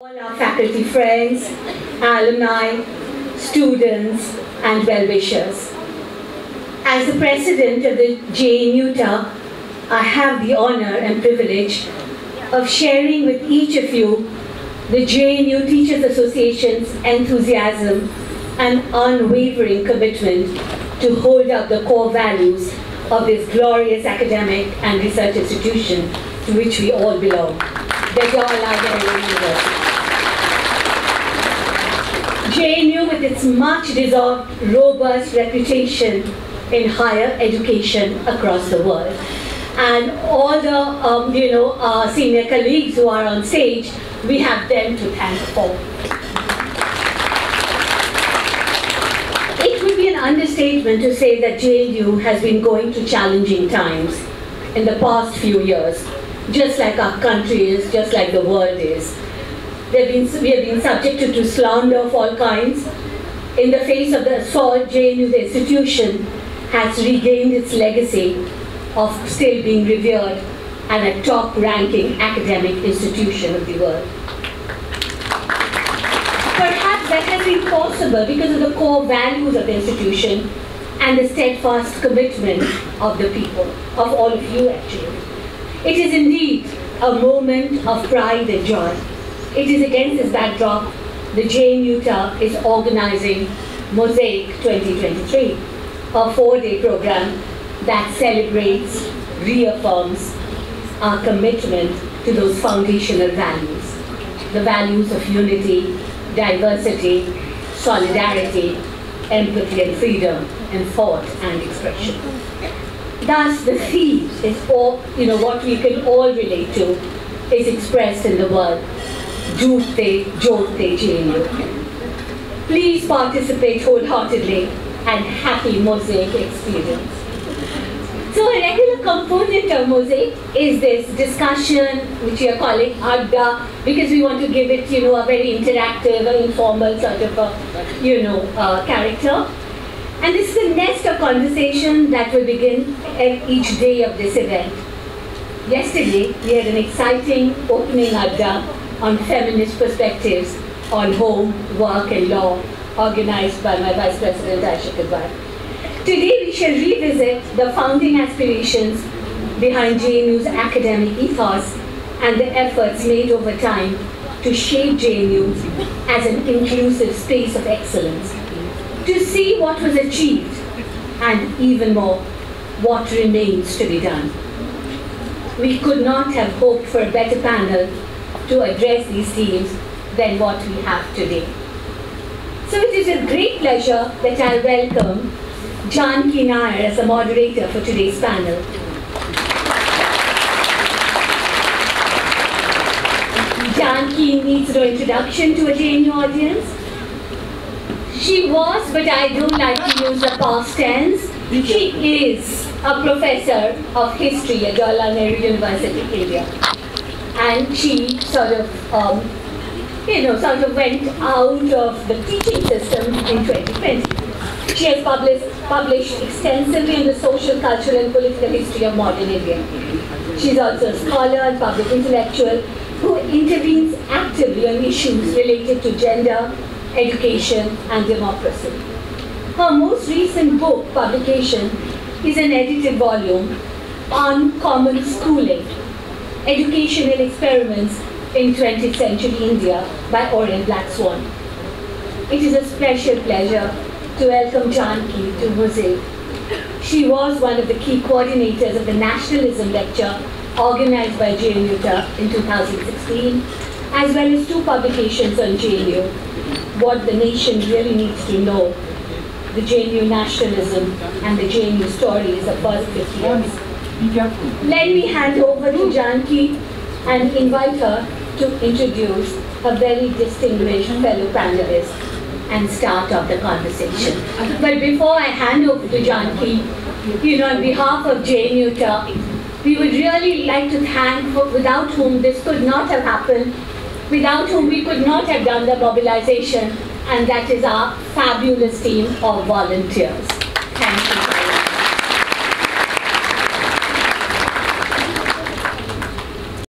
all our faculty friends, alumni, students, and well-wishers. As the president of the JNUTA, I have the honor and privilege of sharing with each of you the JNU Teachers Association's enthusiasm and unwavering commitment to hold up the core values of this glorious academic and research institution to which we all belong, the Jawaharlal Nehru University. JNU, with its much deserved robust reputation in higher education across the world, and all the um, you know uh, senior colleagues who are on stage, we have them to thank for. It would be an understatement to say that JNU has been going through challenging times in the past few years, just like our country is, just like the world is. They've been, we have been subjected to slander of all kinds. In the face of the assault, JNU, the institution, has regained its legacy of still being revered and a top-ranking academic institution of the world. Perhaps that has been possible because of the core values of the institution and the steadfast commitment of the people, of all of you actually. It is indeed a moment of pride and joy. It is against this backdrop the JNUTA is organizing Mosaic 2023, a four-day program that celebrates, reaffirms our commitment to those foundational values, the values of unity, diversity, solidarity, empathy and freedom in thought and expression. Thus, the theme is all, you know, what we can all relate to is expressed in the word Judte Jodte JNU. Please participate wholeheartedly and happy Mosaic experience. So a regular component of Mosaic is this discussion, which we are calling Adda, because we want to give it, you know, a very interactive, and informal sort of a, you know, uh, character. And this is a nest of conversation that will begin at each day of this event. Yesterday, we had an exciting opening Adda on feminist perspectives on home, work and law, organized by my Vice President Ayesha Kidwai. Today we shall revisit the founding aspirations behind JNU's academic ethos and the efforts made over time to shape JNU as an inclusive space of excellence, to see what was achieved and even more, what remains to be done. We could not have hoped for a better panel to address these themes than what we have today. So it is a great pleasure that I welcome Janaki Nair as the moderator for today's panel. Janaki needs no introduction to a JNU audience. She was, but I do like to use the past tense. She is a professor of history at Jawaharlal Nehru University, India. And she sort of, um, you know, sort of went out of the teaching system in 2020. She has published, published extensively in the social, cultural, and political history of modern India. She is also a scholar and public intellectual who intervenes actively on issues related to gender, education, and democracy. Her most recent book publication is an edited volume on common schooling, educational experiments in 20th century India by Orient BlackSwan. It is a special pleasure to welcome Janaki to Mosaic. She was one of the key coordinators of the Nationalism Lecture organized by JNUTA in 2016, as well as two publications on JNU, What the Nation Really Needs to Know, the JNU Nationalism and the JNU Stories of First 50 Years. Let me hand over to Janaki and invite her to introduce a very distinguished fellow panelist and start off the conversation. But before I hand over to Janaki, you know, on behalf of JNUTA, we would really like to thank without whom this could not have happened, without whom we could not have done the mobilization, and that is our fabulous team of volunteers. Thank you.